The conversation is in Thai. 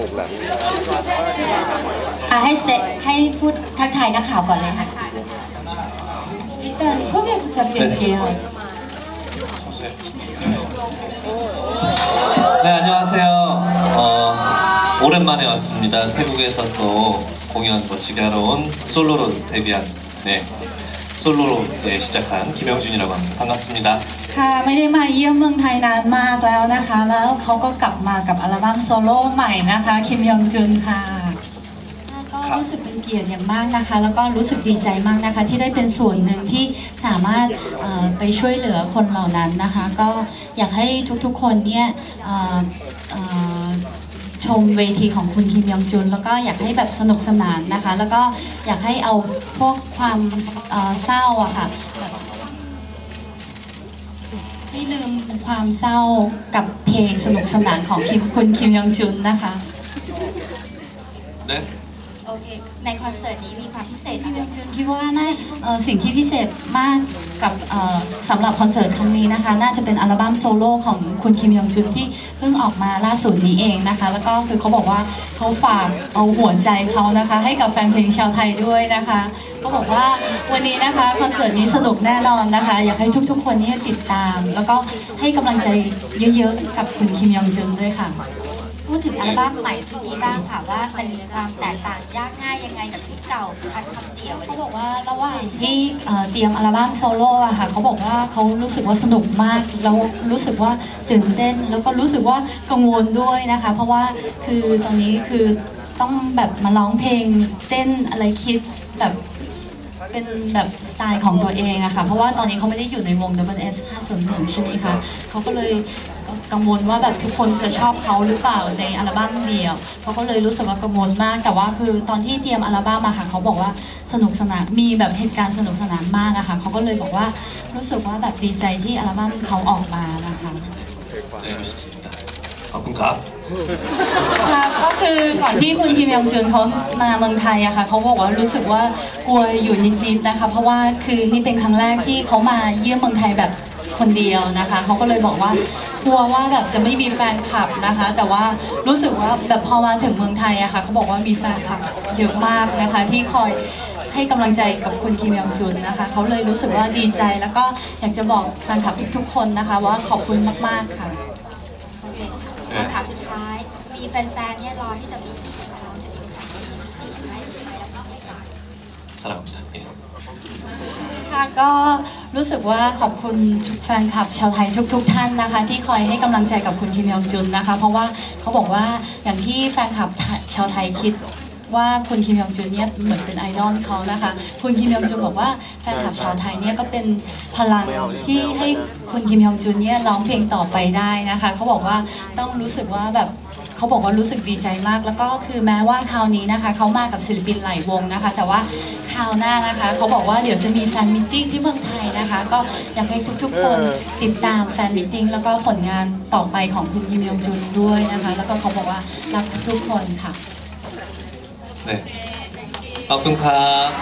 มูกแหลม อ่ะให้เซให้พูดทักทายนักข่าวก่อนเลยค่ะ 일단 소개 부탁드릴게요. 네 안녕하세요. 어, 오랜만에 왔습니다. 태국에서 또 공연 멋지게 하러 온 솔로로 데뷔한 네 솔로로 예, 시작한 김영준이라고 합니다. 반갑습니다. ค่ะไม่ได้มาเยี่ยมเมืองไทยนานมากแล้วนะคะ แล้วเขาก็กลับมากับอัลบั้มโซโล่ใหม่นะคะ คิมยองจุนค่ะ ก็รู้สึกเป็นเกียรติอย่างมากนะคะ แล้วก็รู้สึกดีใจมากนะคะ ที่ได้เป็นส่วนหนึ่งที่สามารถเอ่อไปช่วยเหลือคนเหล่านั้นนะคะ ก็อยากให้ทุกๆคนเนี่ยเอ่อเอ่อชมเวทีของคุณคิมยองจุน แล้วก็อยากให้แบบสนุกสนานนะคะ แล้วก็อยากให้เอาพวกความเอ่อเศร้าอะค่ะแบบ ให้ลืมความเศร้ากับเพลงสนุกสนานของคิมคุณคิมยองจุนนะคะ 네. โอเค ในคอนเสิร์ตนี้มีความพิเศษคิอะมไรยองจุนคิดว่าน่าเอ่อสิ่งที่พิเศษมากกับเอ่อสำหรับคอนเสิร์ตครั้งนี้นะคะ น่าจะเป็นอัลบั้มโซโล่ของคุณคิมยองจุนที่เพิ่งออกมาล่าสุดนี้เองนะคะ แล้วก็คือเขาบอกว่าเขาฝากเอาหัวใจเขานะคะ ให้กับแฟนเพลงชาวไทยด้วยนะคะเขาบอกว่าวันนี้นะคะคอนเสิร์ตนี้สนุกแน่นอนนะคะ อยากให้ทุกๆ คนนี่ติดตาม แล้วก็ให้กำลังใจเยอะๆกับคุณคิมยองจุนด้วยค่ะ พูดถึงอัลบั้มใหม่ชุดนี้บ้างค่ะว่ามันมีความแตกต่างยากง่ายยังไงกับชุดเก่าอันคำเดียวเขาบอกว่าระหว่างที่เอ่อเตรียมอัลบั้มโซโล่อะค่ะเขาบอกว่าเขารู้สึกว่าสนุกมากแล้วรู้สึกว่าตื่นเต้น แล้วก็รู้สึกว่ากังวลด้วยนะคะ เพราะว่าคือตอนนี้คือต้องแบบมาร้องเพลงเต้นอะไรคิดแบบเป็นแบบสไตล์ของตัวเองอะค่ะ เพราะว่าตอนนี้เขาไม่ได้อยู่ในวง WS 501ใช่ไหมคะเขาก็เลย กังวลว่าแบบทุกคนจะชอบเขาหรือเปล่าในอัลบั้มเดียวเขาก็เลยรู้สึกว่ากังวลมาก แต่ว่าคือตอนที่เตรียมอัลบั้มมาค่ะเขาบอกว่าสนุกสนานมีแบบเหตุการณ์สนุกสนานมากอะค่ะเขาก็เลยบอกว่ารู้สึกว่าแบบดีใจที่อัลบั้มเขาออกมานะคะขอบคุณครับครับก็คือก่อนที่คุณคิมยองจุนเขามาเมืองไทยอะค่ะเขาบอกว่ารู้สึกว่ากลัวอยู่นิดๆนะคะ เพราะว่าคือนี่เป็นครั้งแรกที่เขามาเยี่ยมเมืองไทยแบบคนเดียวนะคะเขาก็เลยบอกว่า กลัวว่าแบบจะไม่มีแฟนคลับนะคะ แต่ว่ารู้สึกว่าแบบพอมาถึงเมืองไทยอะค่ะเขาบอกว่ามีแฟนคลับเยอะมากนะคะ ที่คอยให้กำลังใจกับคุณคิมยองจุนนะคะเขาเลยรู้สึกว่าดีใจแล้วก็อยากจะบอกแฟนคลับทุกๆคนนะคะ ว่าขอบคุณมากๆค่ะคำถามสุดท้าย มีแฟนๆเนี่ยรอที่จะมีที่ของเราจะมีโอกาสได้ยินที่ไหมหรืม่แล้วก็ให้ฝากสลับค่ะก็ รู้สึกว่าขอบคุณแฟนคลับ ชาวไทยทุกๆท่านนะคะ ที่คอยให้กำลังใจกับคุณคิมยองจุนนะคะ เพราะว่าเขาบอกว่าอย่างที่แฟนคลับชาวไทยคิดว่าคุณคิมยองจุนเนี่ยเหมือนเป็นไอดอลเขานะคะ คุณคิมยองจุนบอกว่าแฟนคลับชาวไทยเนี่ยก็เป็นพลังที่ให้คุณคิมยองจุนเนี่ยร้องเพลงต่อไปได้นะคะเขาบอกว่าต้องรู้สึกว่าแบบ เขาบอกว่ารู้สึกดีใจมาก แล้วก็คือแม้ว่าคราวนี้นะคะเขามากับศิลปินหลายวงนะคะ แต่ว่าคราวหน้านะคะเขาบอกว่าเดี๋ยวจะมีแฟนมิทติ้งที่เมืองไทยนะคะ ก็อยากให้ทุกๆ คนติดตามแฟนมิทติ้งแล้วก็ผลงานต่อไปของคุณยิมยองจุนด้วยนะคะ แล้วก็เขาบอกว่ารักทุกๆคนค่ะ 네. 가끔가